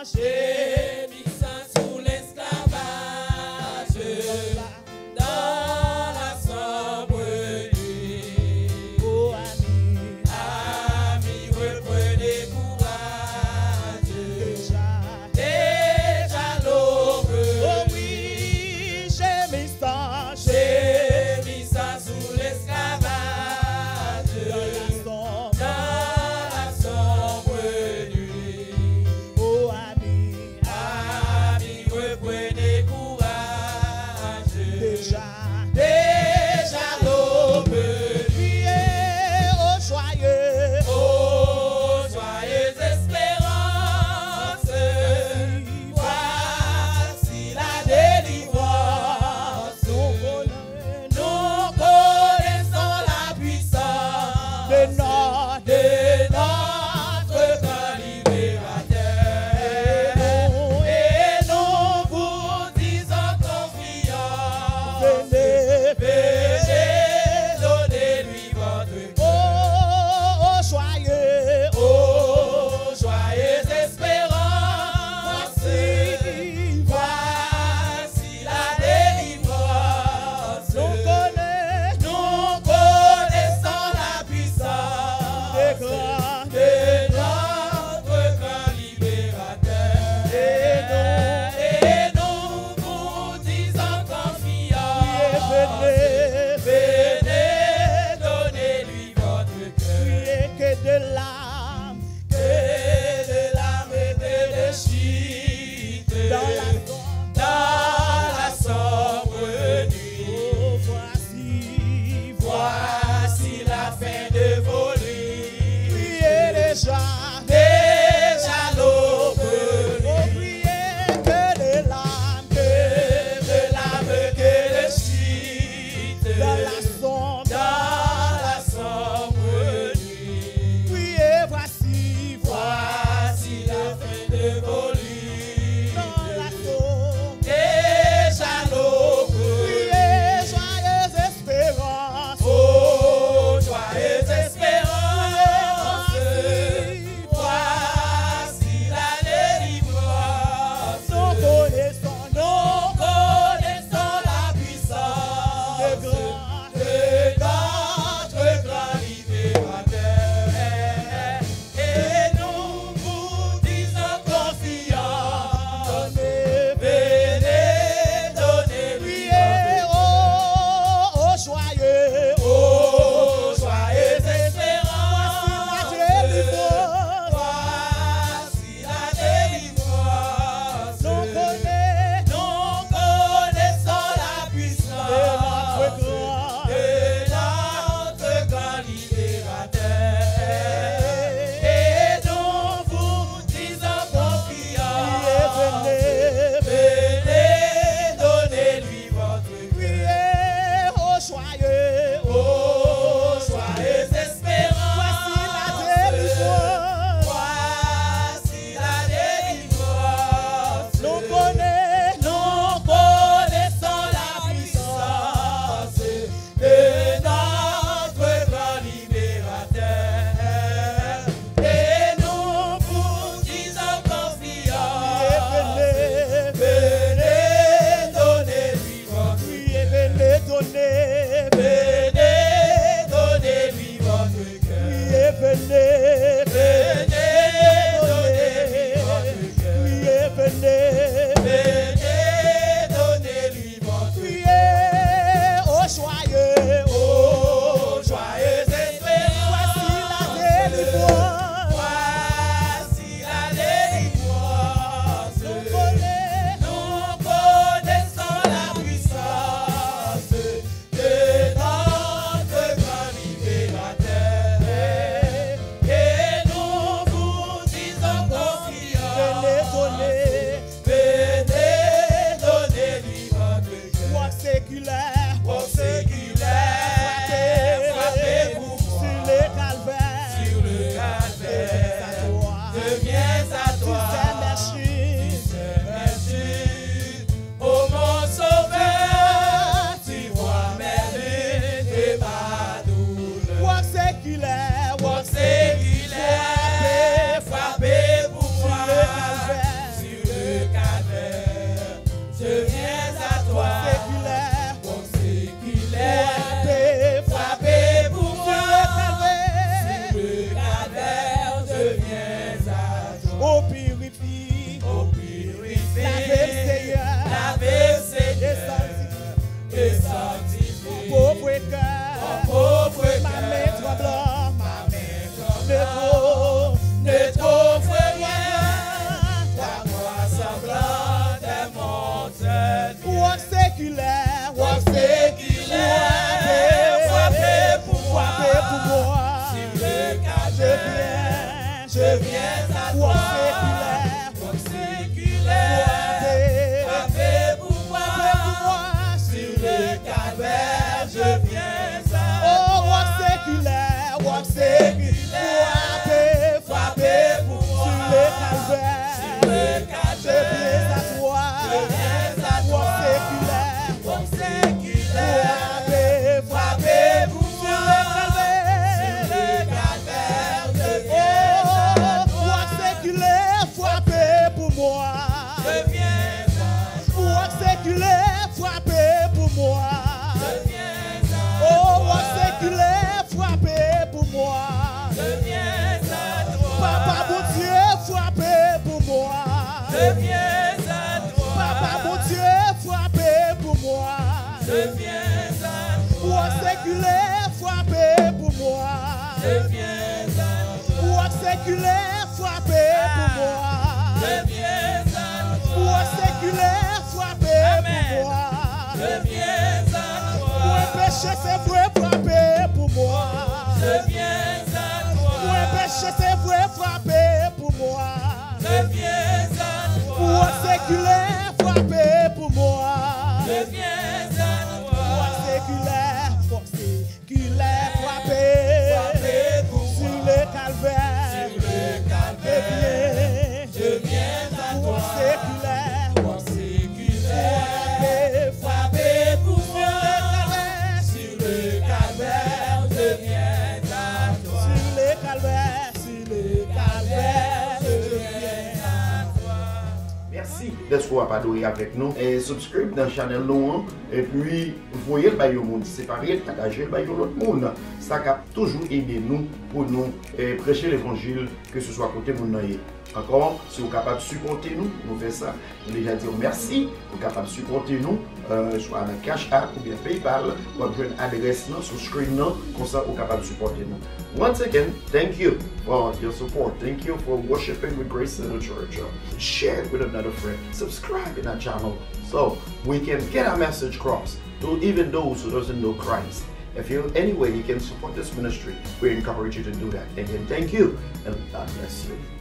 nós. baby. Je viens, je viens à toi. séculaire soit paix pour moi. Deviens à toi. Foi séculaire soit paix pour moi. Deviens à toi. Foi péché, c'est vrai, soit paix pour moi. desko ap adoye avèk nou. E subscribe nan chanel nou an, e pwi voye l bayo moun, separe l kadaje l bayo lot moun. Sa kap toujou eh ide nou pou nou e, eh, preche l evanjil ke se swa kote moun naye. Encore, si vous êtes capable de supporter nous, nous faisons ça. Nous déjà dire merci. Vous êtes capable de supporter nous, euh, soit dans Cash App ou bien PayPal, ou bien une adresse là, sur screen ça vous êtes capable de supporter nous. Once again, thank you for your support. Thank you for worshiping with Grace Center Church. Share it with another friend. Subscribe in our channel so we can get our message across to even those who doesn't know Christ. If you any way you can support this ministry, we encourage you to do that. Again, thank you and God bless you.